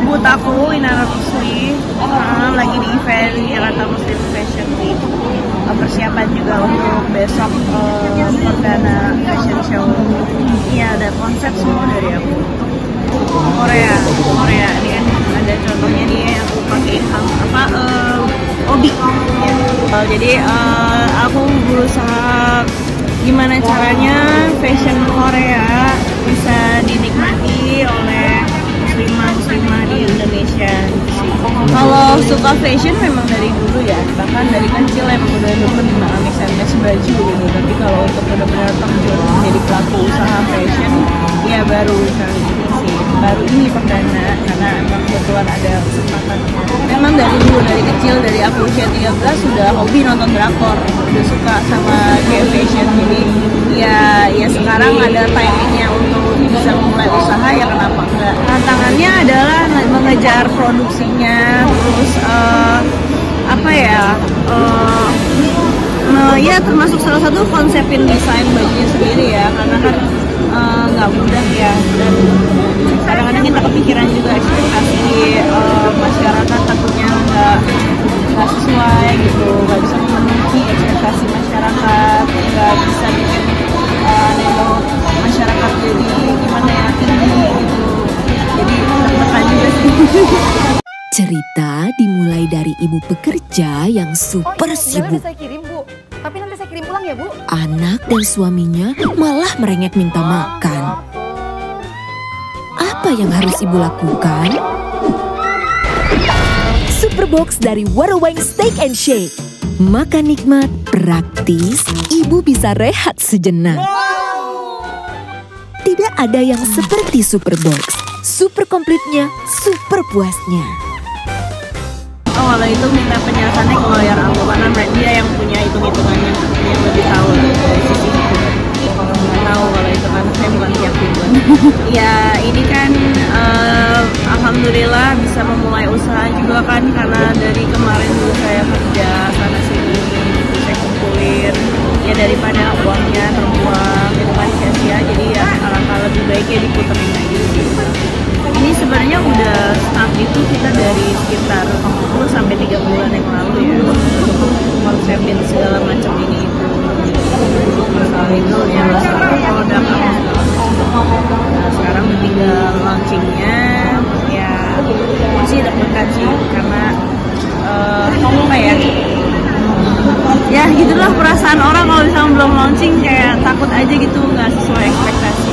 booth aku Inara Rusli. Lagi di event Jakarta Muslim Fashion Week. Uh, persiapan juga untuk besok perdana fashion show. Iya ada konsep semua dari aku. Korea Korea nih kan ada contohnya nih yang aku pakai apa uh, obi. Uh, jadi uh, aku berusaha gimana caranya fashion Korea bisa dinikmati oleh kalau suka fashion memang dari dulu ya. Bahkan dari kecil emang udah demen banget SMS baju gitu. Tapi kalau untuk benar-benar terjun menjadi pelaku usaha fashion ya baru kali ini sih. Baru ini perdana karena emang kebetulan ada kesempatan. Memang dari dulu dari kecil dari aku usia 13 sudah hobi nonton drakor. Udah suka sama kayak fashion. Jadi ya ya sekarang ada timingnya untuk bisa mulai usaha ya kenapa enggak? Tantangannya adalah mengejar produksinya terus uh, apa ya uh, ya termasuk salah satu konsepin desain bajunya sendiri ya karena kan nggak uh, mudah ya dan kadang-kadang kita kepikiran juga ekspektasi uh, masyarakat takutnya nggak sesuai gitu nggak bisa Cerita dimulai dari ibu pekerja yang super oh, sibuk. saya kirim bu, tapi nanti saya kirim pulang ya bu. Anak dan suaminya malah merengek minta makan. Apa yang harus ibu lakukan? Superbox dari Warawang Steak and Shake. Makan nikmat, praktis, ibu bisa rehat sejenak. Tidak ada yang seperti Superbox. Super komplitnya, super puasnya. Oh, kalau itu minta penjelasannya ke lawyer aku karena dia yang punya hitung-hitungannya. Yang lebih tahu dari sisi nggak tahu kalau itu kan saya bukan pihak tujuan ya ini kan uh, alhamdulillah bisa memulai usaha juga kan karena dari kemarin dulu saya kerja sana sini saya kumpulin. Ya daripada uangnya terbuang itu kan sia-sia jadi ya alangkah lebih baiknya diputerin lagi. Gitu ini sebenarnya udah start itu kita dari konsepin segala macam ini. Itu masalah itu ya masalah produk nah sekarang tinggal launchingnya ya masih deg-degan sih karena uh, apa ya? Ya gitulah perasaan orang kalau misalnya belum launching kayak takut aja gitu nggak sesuai ekspektasi.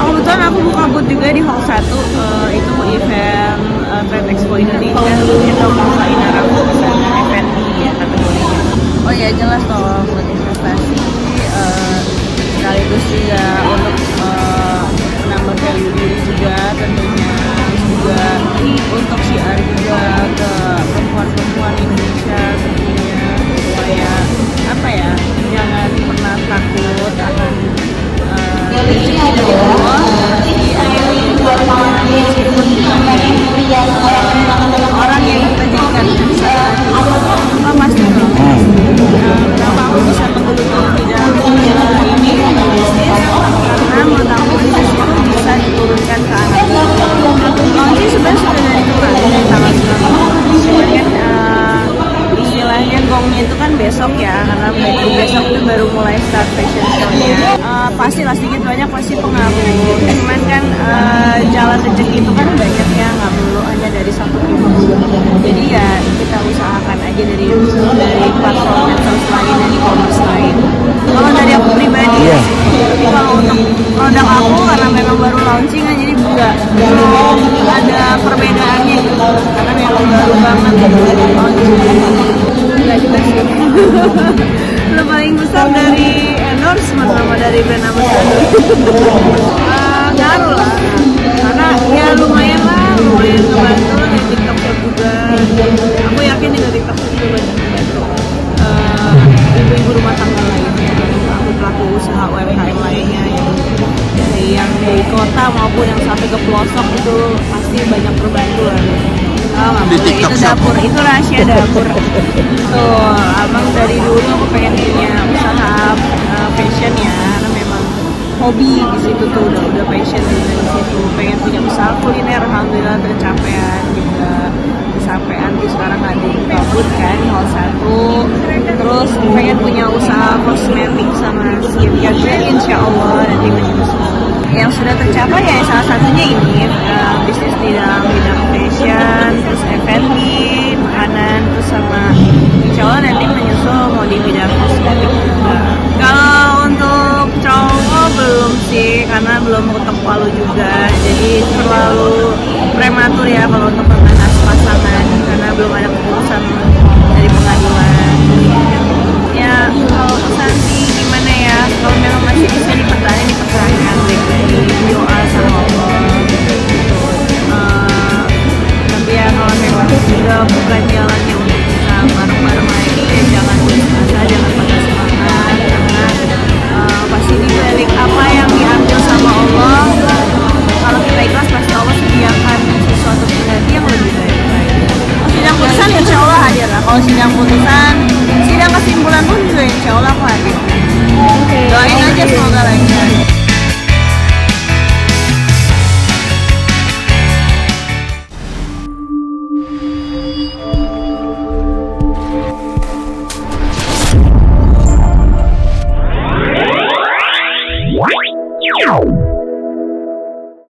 Oh, kebetulan aku buka booth juga di Hall 1 uh, itu event uh, Trade Expo Indonesia kita buka Inara uh, pasti lah sedikit banyak pasti pengaruh. Cuman kan uh, jalan rezeki itu kan banyak ya nggak perlu hanya dari satu pintu. Jadi ya kita usahakan aja dari dari platform medsos lain dan e-commerce lain uh, ngaruh lah. Karena ya lumayan lah lumayan ngebantu di tiktok juga. Aku yakin di tiktok juga banyak ngebantu uh, ibu-ibu rumah tangga lainnya aku pelaku usaha UMKM lainnya yang dari yang di kota maupun yang sampai ke pelosok itu pasti banyak terbantu lah. Oh, di TikTok itu dapur, itu rahasia dapur. Tuh, abang dari dulu aku pengen punya usaha hobi di situ tuh udah udah passion di situ pengen punya usaha kuliner alhamdulillah tercapaian juga. Kesampaian tuh sekarang ada di Babut kan hal satu. Terus pengen punya usaha kosmetik sama skincare insya Allah nanti yang sudah tercapai ya salah satunya ini uh, bisnis di dalam palu juga. Jadi terlalu prematur ya kalau untuk membahas pasangan karena belum ada keputusan kalau sidang putusan sidang kesimpulan pun juga insya Allah aku hadir. Doain aja semoga lancar